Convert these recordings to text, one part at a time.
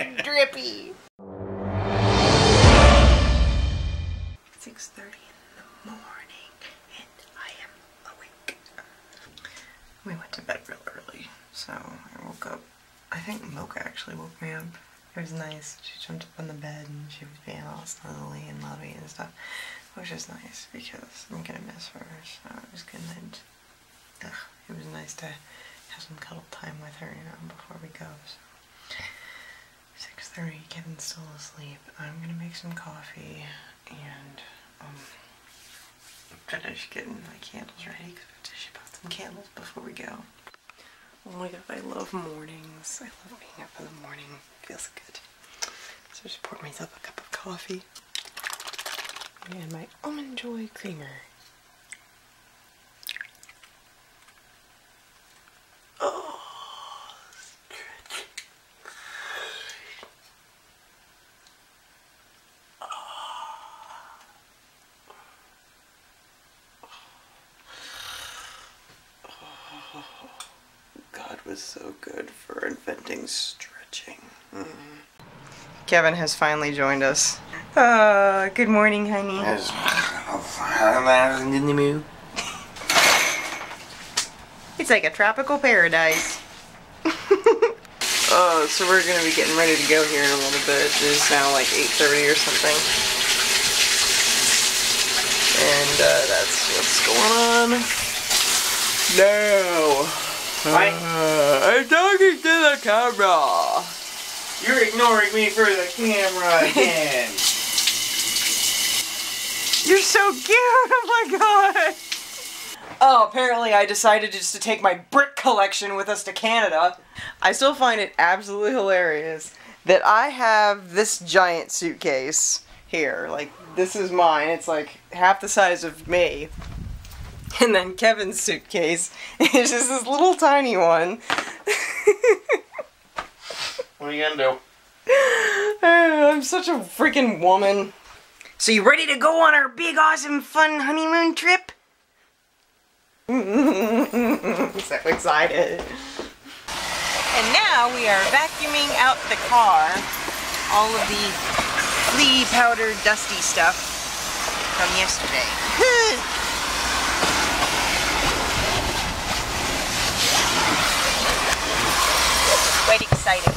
Oh, drippy. 6.30 in the morning and I am awake. We went to bed real early, so I woke up. I think Mocha actually woke me up. It was nice. She jumped up on the bed and she was being all snuggly and lovey and stuff. Which is nice because I'm gonna miss her, so it was good. And, ugh, it was nice to have some cuddle time with her, you know, before we go. So. 6.30, Kevin's still asleep. I'm gonna make some coffee and um, finish getting my candles ready because we have to ship out some candles before we go. Oh my god, I love mornings. I love being up in the morning. It feels good. So I just poured myself a cup of coffee and my almond joy creamer. Oh, God was so good for inventing stretching. Mm. Kevin has finally joined us. Uh, good morning, honey. in the mood. It's like a tropical paradise. uh, so we're gonna be getting ready to go here in a little bit. It's now like 8.30 or something. And uh, that's what's going on now. Uh, I'm talking to the camera. You're ignoring me for the camera again. You're so cute! Oh my god! Oh, apparently I decided just to take my brick collection with us to Canada. I still find it absolutely hilarious that I have this giant suitcase here. Like, this is mine. It's like half the size of me. And then Kevin's suitcase is just this little tiny one. what are you gonna do? Oh, I'm such a freaking woman. So you ready to go on our big, awesome, fun honeymoon trip? so excited. And now we are vacuuming out the car. All of the flea powder dusty stuff from yesterday. Quite excited.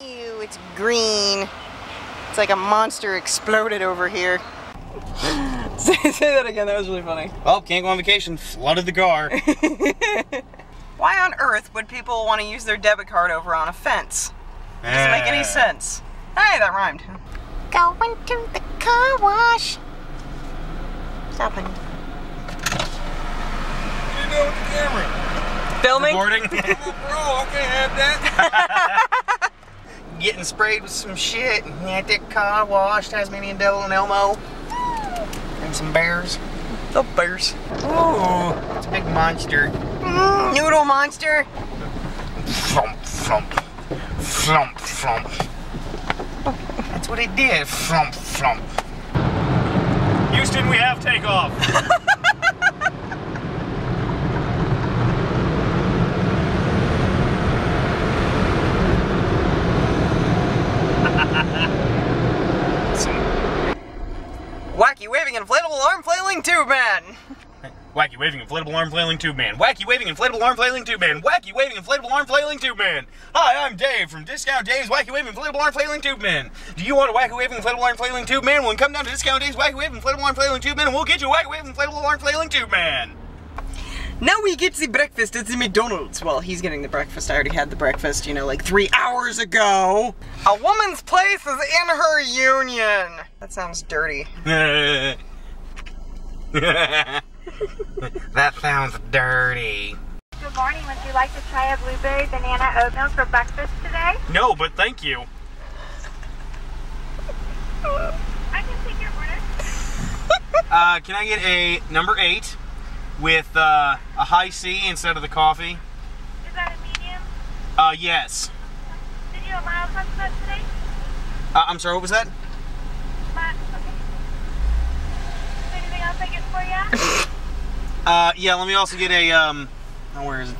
Ew, it's green. It's like a monster exploded over here. say, say that again, that was really funny. Well, can't go on vacation. Flooded the car. Why on earth would people want to use their debit card over on a fence? It doesn't make any ah. sense. Hey, that rhymed. Going to the car wash. Stop, honey. What are you doing with the camera? Filming? Recording? Bro, I have that. Getting sprayed with some shit. At that car wash, Tasmanian Devil and Elmo. And some bears. The bears. Ooh, it's a big monster. Mm, noodle monster. Flump, flump. Flump, flump. That's what it did. Flump, flump. Houston, we have takeoff. Wacky waving inflatable arm flailing tube man. Wacky waving inflatable arm flailing tube man. Wacky waving inflatable arm flailing tube man. Wacky waving inflatable arm flailing tube man. Hi, I'm Dave from Discount Days Wacky waving inflatable arm flailing tube man. Do you want a wacky waving inflatable arm flailing tube man? Well, come down to Discount Days Wacky waving inflatable arm flailing tube man, and we'll get you a wacky waving inflatable arm flailing tube man. Now we get the breakfast at the McDonald's. Well, he's getting the breakfast. I already had the breakfast, you know, like three hours ago. A woman's place is in her union. That sounds dirty. that sounds dirty. Good morning. Would you like to try a blueberry banana oatmeal for breakfast today? No, but thank you. I can take your order. Uh, can I get a number eight with uh, a Hi-C instead of the coffee? Is that a medium? Uh, yes. Did you have mild punch nut today? Uh, I'm sorry, what was that? Mild, okay. Anything else I get for you? Uh, yeah, let me also get a, um, oh, where is it?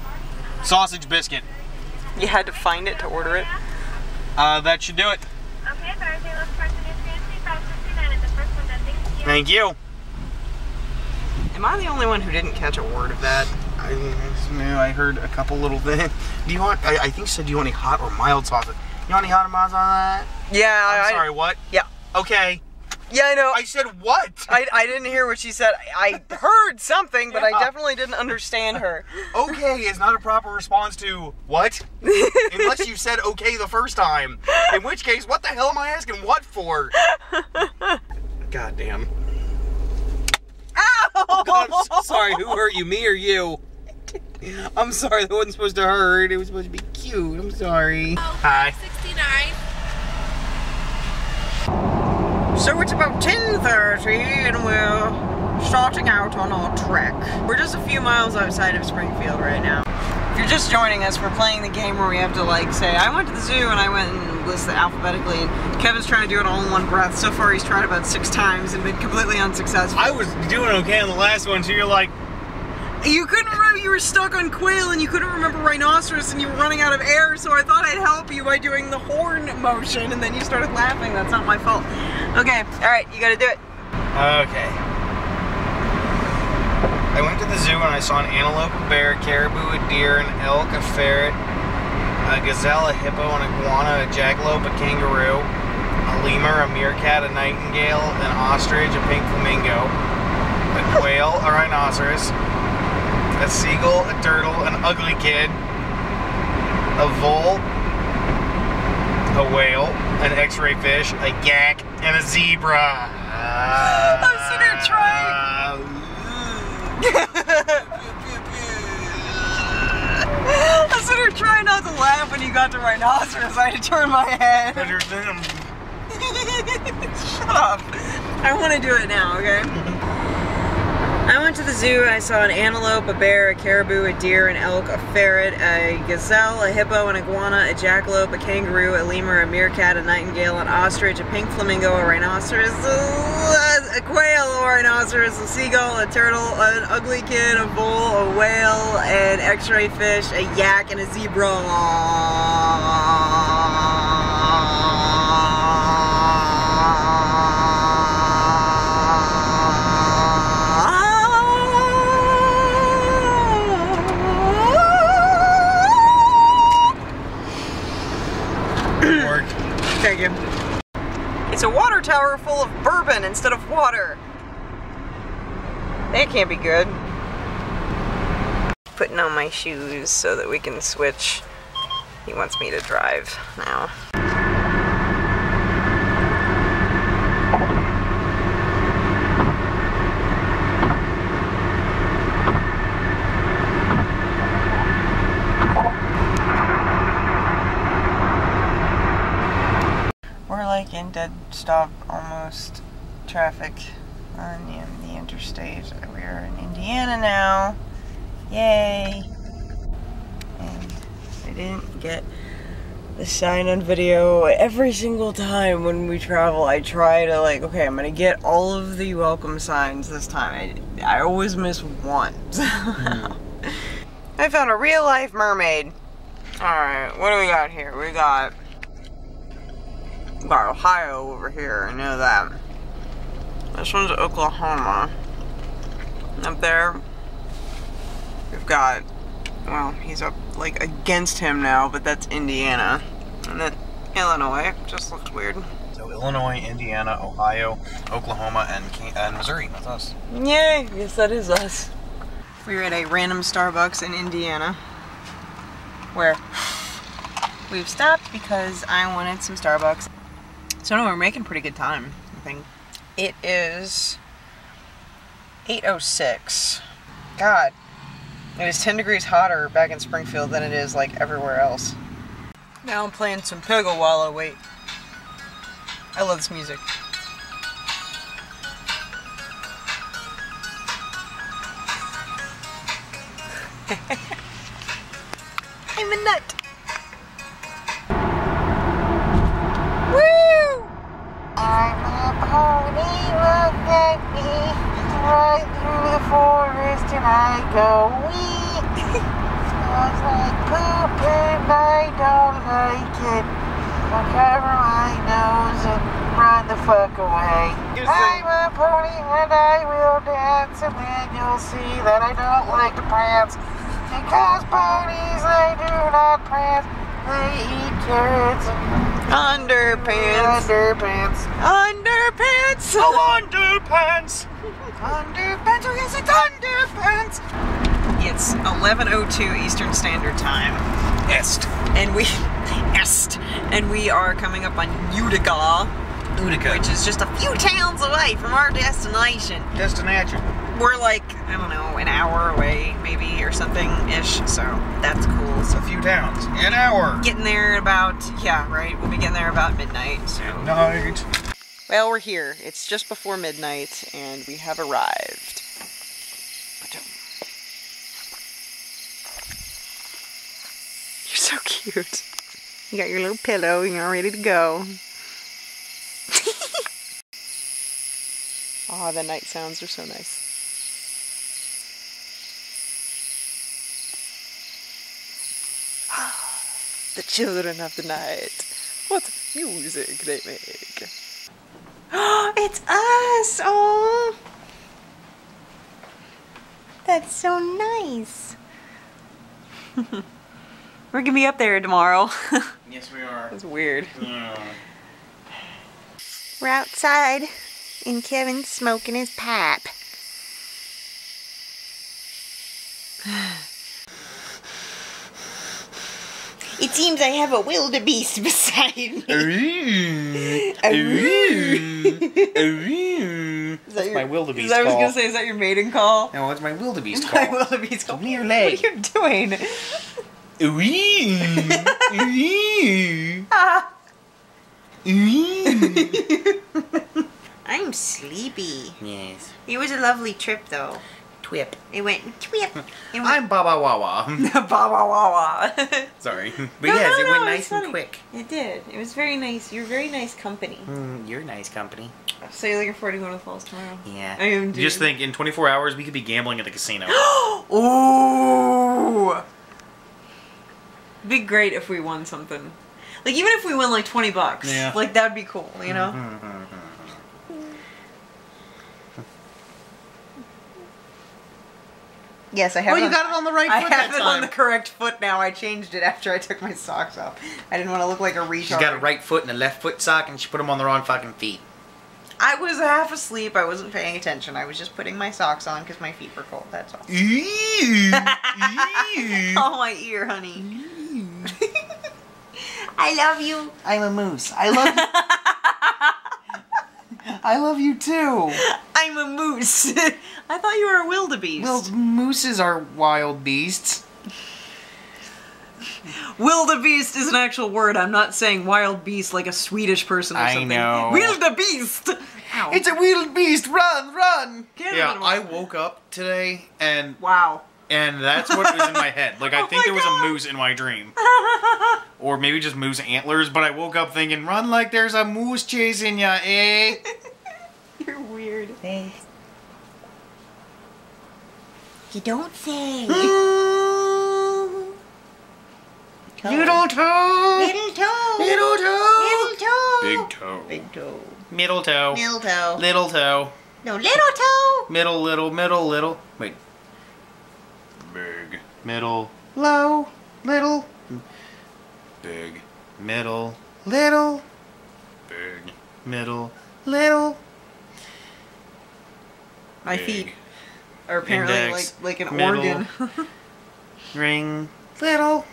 Sausage biscuit. You had to find it to order it. Uh, that should do it. Okay, Thursday, let's start the new fancy 559 at the first one done. Thank you. Thank you. Am I the only one who didn't catch a word of that? I, I heard a couple little things. Do you want? I, I think said do you want any hot or mild sauce? You want any hot or mild on that? Yeah, I'm I, sorry. What? Yeah. Okay. Yeah, I know. I said what? I, I didn't hear what she said. I heard something, but I definitely didn't understand her. okay is not a proper response to what? Unless you said okay the first time. In which case, what the hell am I asking what for? God damn. Ow! God, I'm so sorry. Who hurt you, me or you? I'm sorry. That wasn't supposed to hurt. It was supposed to be cute. I'm sorry. Hi. 69. So it's about 10.30 and we're starting out on our trek. We're just a few miles outside of Springfield right now. You're just joining us, we're playing the game where we have to like say, I went to the zoo and I went and listed alphabetically and Kevin's trying to do it all in one breath. So far he's tried about six times and been completely unsuccessful. I was doing okay on the last one, so you're like, You couldn't remember, you were stuck on quail and you couldn't remember rhinoceros and you were running out of air, so I thought I'd help you by doing the horn motion and then you started laughing. That's not my fault. Okay, alright, you gotta do it. okay. I went to the zoo and I saw an antelope, a bear, a caribou, a deer, an elk, a ferret, a gazelle, a hippo, an iguana, a jackalope, a kangaroo, a lemur, a meerkat, a nightingale, an ostrich, a pink flamingo, a quail, a rhinoceros, a seagull, a turtle, an ugly kid, a vole, a whale, an x-ray fish, a yak, and a zebra. I'm sitting here trying. I sort of trying not to laugh when you got to rhinoceros. I had to turn my head. Shut up. I want to do it now, okay? I went to the zoo and I saw an antelope, a bear, a caribou, a deer, an elk, a ferret, a gazelle, a hippo, an iguana, a jackalope, a kangaroo, a lemur, a meerkat, a nightingale, an ostrich, a pink flamingo, a rhinoceros, a, quail, a rhinoceros, a seagull, a turtle, an ugly kid, a bull, a whale, an x-ray fish, a yak, and a zebra. It's a water tower full of bourbon instead of water. That can't be good. Putting on my shoes so that we can switch. He wants me to drive now. We're like in dead stop almost traffic on the, um, the interstate. We are in Indiana now. Yay! And I didn't get the sign on video every single time when we travel. I try to like, okay, I'm gonna get all of the welcome signs this time. I, I always miss one. Hmm. I found a real life mermaid. Alright, what do we got here? We got got Ohio over here, I know that. This one's Oklahoma. Up there, we've got, well, he's up like against him now, but that's Indiana. And then Illinois, just looks weird. So Illinois, Indiana, Ohio, Oklahoma, and and Missouri. That's us. Yay, yes that is us. We're at a random Starbucks in Indiana, where we've stopped because I wanted some Starbucks. So no, we're making pretty good time, I think. It is 8.06. God, it is 10 degrees hotter back in Springfield than it is like everywhere else. Now I'm playing some Peggle while I wait. I love this music. I'm a nut. Look at me. Right through the forest and I go wee. Smells like poop and I don't like it. I'll cover my nose and run the fuck away. I'm a pony and I will dance and then you'll see that I don't like to prance. Because ponies, they do not prance. They eat carrots and Underpants. underpants. Underpants. Underpants. Underpants, oh yes, it's underpants. It's 11:02 Eastern Standard Time, Est. and we est, and we are coming up on Utica, Utica. which is just a few towns away from our destination. destination. We're like I don't know an hour away, maybe or something ish. So that's cool. So A few towns. An hour. getting there about yeah right. We'll be getting there about midnight. So Night. Well, we're here. It's just before midnight, and we have arrived. You're so cute. You got your little pillow, you're all ready to go. Ah, the night sounds are so nice. the children of the night. What music they make. it's us! Oh! That's so nice. We're gonna be up there tomorrow. Yes, we are. That's weird. Yeah. We're outside, and Kevin's smoking his pipe. It seems I have a wildebeest beside me. Is that That's my wildebeest Is that, I was call. gonna say, is that your maiden call? No, it's my wildebeest call. My wildebeest call. Come here, What leg. are you doing? I'm sleepy. yes. It was a lovely trip, though. Twip. It went twip. It went I'm Baba Wawa. Baba Wawa. Sorry. But No, yes, no, it went no, nice and funny. quick. It did. It was very nice. You're very nice company. Mm, you're nice company. So you're looking forward to going to the falls tomorrow? Yeah. I am Just think, in 24 hours, we could be gambling at the casino. Ooh. Be great if we won something. Like even if we won like twenty bucks. Yeah. Like that'd be cool, you know? Yes, I have. well, you on- got it on the right I foot have that it on the correct foot now. I changed it after I took my socks off. I didn't want to look like a retard. She's got a right foot and a left foot sock, and she put them on the wrong fucking feet. I was half asleep. I wasn't paying attention. I was just putting my socks on because my feet were cold. That's all. Oh, my ear, honey. I love you. I'm a moose. I love you. I love you too. I'm a moose. I thought you were a wildebeest. Well, mooses are wild beasts. wildebeest is an actual word. I'm not saying wild beast like a Swedish person or I something. know. Wildebeest. Ow. It's a wild beast. Run, run. Get Yeah, I woke up today, and Wow. and that's what was in my head. Like I Oh think my there was God. a moose in my dream, or maybe just moose antlers. But I woke up thinking, "Run like there's a moose chasing ya, eh?" You're weird. Thanks. You don't say. Little toe, Little toe. little toe, Little toe. big toe, Big toe. middle toe, Middle toe. little toe, No, little toe. middle, little, middle, little. Wait, big, middle, low, little, big, middle, little, big, middle, little. My big, feet are apparently Index, like like an middle. organ. ring, little,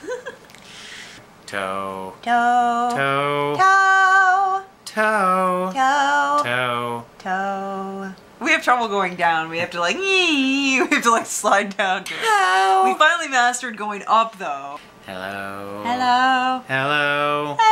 toe, toe. toe, Toe. toe, Toe. toe. Toe. We have trouble going down. We have to like we have to like slide down. To it. We finally mastered going up though. Hello. Hello. Hello. Hello.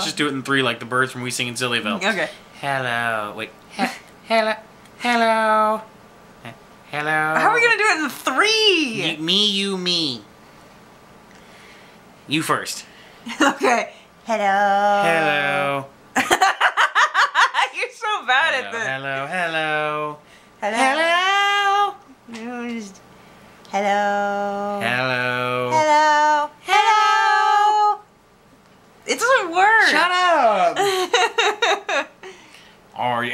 Let's just do it in three, like the birds from We Sing in Sillyville. Mm, okay. Hello. Wait. He- hello. Hello. He- Hello. How are we gonna do it in three? You, me, you, me. You first. okay. Hello. Hello. You're so bad at this. Hello, hello. Hello. Hello. Hello. Hello. Hello. Hello. It doesn't work. Shut up!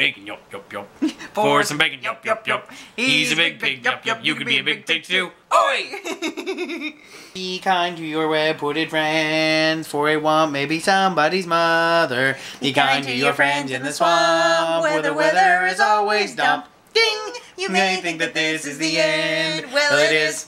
Are you aching? Yup, yup, yup. For some bacon, yup, yup, yup. He's a big pig, yup, yup. You could be a big pig too. Oi! Be kind to your web-footed friends, for a want maybe somebody's mother. Be kind to your friends in the swamp, where the weather is always dump. Ding! You may think that this is the end. Well, it is.